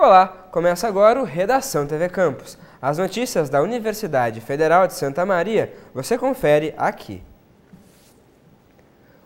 Olá, começa agora o Redação TV Campus. As notícias da Universidade Federal de Santa Maria você confere aqui.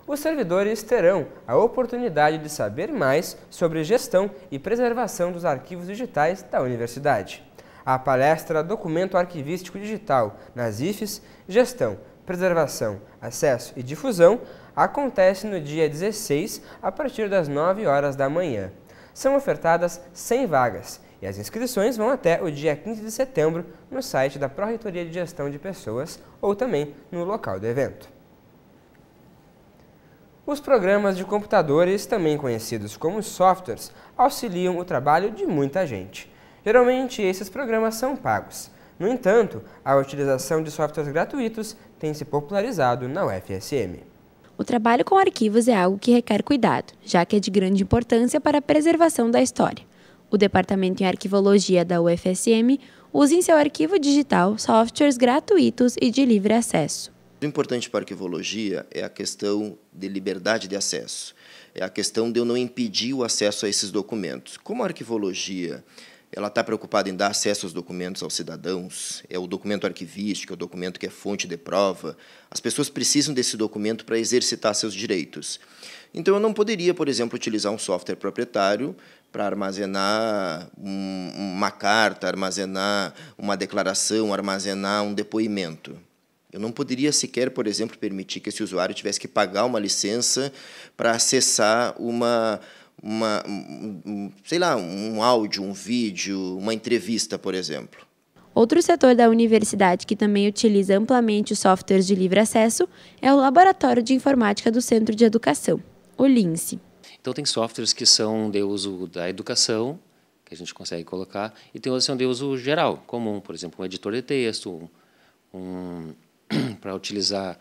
Os servidores terão a oportunidade de saber mais sobre gestão e preservação dos arquivos digitais da universidade. A palestra Documento Arquivístico Digital nas IFES, Gestão, Preservação, Acesso e Difusão acontece no dia 16, a partir das 9 horas da manhã são ofertadas 100 vagas e as inscrições vão até o dia 15 de setembro no site da Pró-Reitoria de Gestão de Pessoas ou também no local do evento. Os programas de computadores, também conhecidos como softwares, auxiliam o trabalho de muita gente. Geralmente, esses programas são pagos. No entanto, a utilização de softwares gratuitos tem se popularizado na UFSM. O trabalho com arquivos é algo que requer cuidado, já que é de grande importância para a preservação da história. O Departamento em Arquivologia da UFSM usa em seu arquivo digital softwares gratuitos e de livre acesso. O importante para a arquivologia é a questão de liberdade de acesso. É a questão de eu não impedir o acesso a esses documentos. Como a arquivologia ela está preocupada em dar acesso aos documentos aos cidadãos, é o documento arquivístico, é o documento que é fonte de prova. As pessoas precisam desse documento para exercitar seus direitos. Então, eu não poderia, por exemplo, utilizar um software proprietário para armazenar um, uma carta, armazenar uma declaração, armazenar um depoimento. Eu não poderia sequer, por exemplo, permitir que esse usuário tivesse que pagar uma licença para acessar uma uma, um, sei lá, um áudio, um vídeo, uma entrevista, por exemplo. Outro setor da universidade que também utiliza amplamente os softwares de livre acesso é o Laboratório de Informática do Centro de Educação, o LINSE. Então tem softwares que são de uso da educação, que a gente consegue colocar, e tem outros que são de uso geral, comum, por exemplo, um editor de texto, um, um para utilizar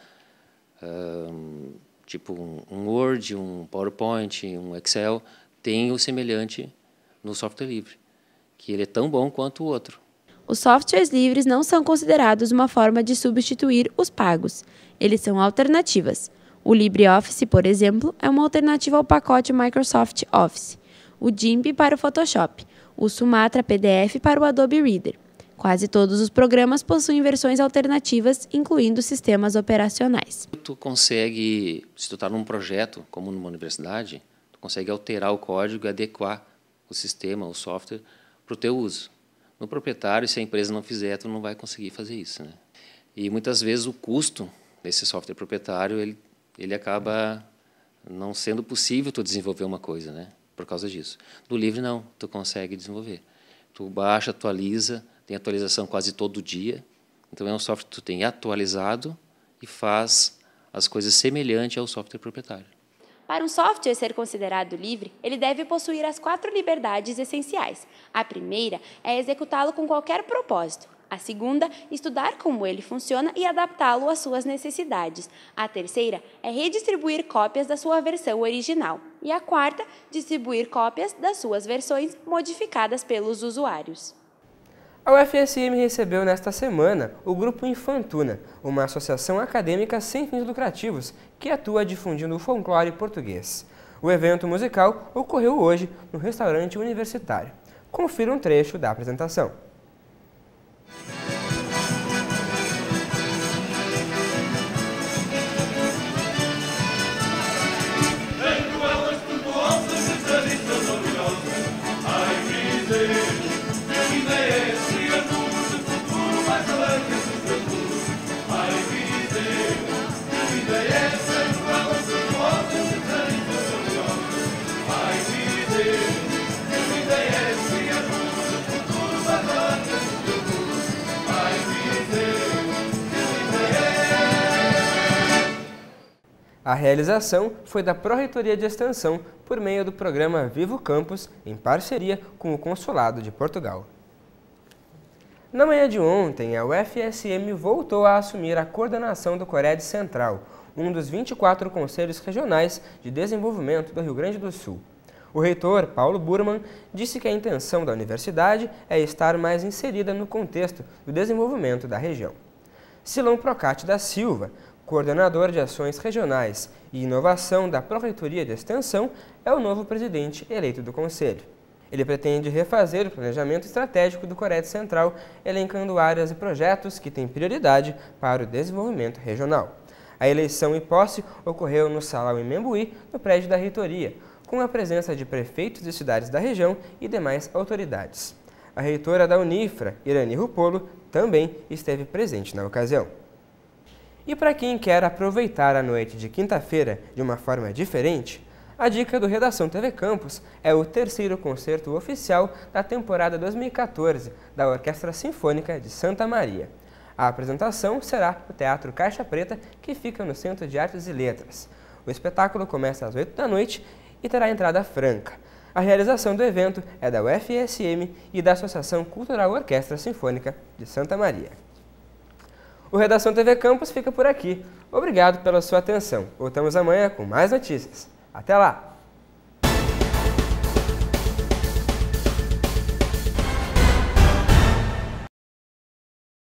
um, tipo um Word, um PowerPoint, um Excel, tem o semelhante no software livre, que ele é tão bom quanto o outro. Os softwares livres não são considerados uma forma de substituir os pagos. Eles são alternativas. O LibreOffice, por exemplo, é uma alternativa ao pacote Microsoft Office. O GIMP para o Photoshop. O Sumatra PDF para o Adobe Reader. Quase todos os programas possuem versões alternativas, incluindo sistemas operacionais. Tu consegue, se tu está num projeto, como numa universidade, tu consegue alterar o código e adequar o sistema, o software, para o teu uso. No proprietário, se a empresa não fizer, tu não vai conseguir fazer isso. Né? E muitas vezes o custo desse software proprietário, ele, ele acaba não sendo possível tu desenvolver uma coisa, né? Por causa disso. No livre não, tu consegue desenvolver. Tu baixa, atualiza, tem atualização quase todo dia. Então é um software que tu tem atualizado e faz as coisas semelhantes ao software proprietário. Para um software ser considerado livre, ele deve possuir as quatro liberdades essenciais. A primeira é executá-lo com qualquer propósito. A segunda, estudar como ele funciona e adaptá-lo às suas necessidades. A terceira é redistribuir cópias da sua versão original. E a quarta, distribuir cópias das suas versões modificadas pelos usuários. A UFSM recebeu nesta semana o Grupo Infantuna, uma associação acadêmica sem fins lucrativos que atua difundindo o folclore português. O evento musical ocorreu hoje no restaurante universitário. Confira um trecho da apresentação. A realização foi da Pró-Reitoria de Extensão por meio do programa Vivo Campus, em parceria com o Consulado de Portugal. Na manhã de ontem, a UFSM voltou a assumir a coordenação do Cored Central, um dos 24 conselhos regionais de desenvolvimento do Rio Grande do Sul. O reitor, Paulo Burman, disse que a intenção da universidade é estar mais inserida no contexto do desenvolvimento da região. Silão Procati da Silva, coordenador de ações regionais e inovação da Pró-Reitoria de Extensão, é o novo presidente eleito do Conselho. Ele pretende refazer o planejamento estratégico do Corete Central, elencando áreas e projetos que têm prioridade para o desenvolvimento regional. A eleição e posse ocorreu no Salão em Membuí, no prédio da reitoria, com a presença de prefeitos de cidades da região e demais autoridades. A reitora da Unifra, Irani Rupolo, também esteve presente na ocasião. E para quem quer aproveitar a noite de quinta-feira de uma forma diferente, a dica do Redação TV Campus é o terceiro concerto oficial da temporada 2014 da Orquestra Sinfônica de Santa Maria. A apresentação será no Teatro Caixa Preta, que fica no Centro de Artes e Letras. O espetáculo começa às 8 da noite e terá entrada franca. A realização do evento é da UFSM e da Associação Cultural Orquestra Sinfônica de Santa Maria. O Redação TV Campus fica por aqui. Obrigado pela sua atenção. Voltamos amanhã com mais notícias. Até lá!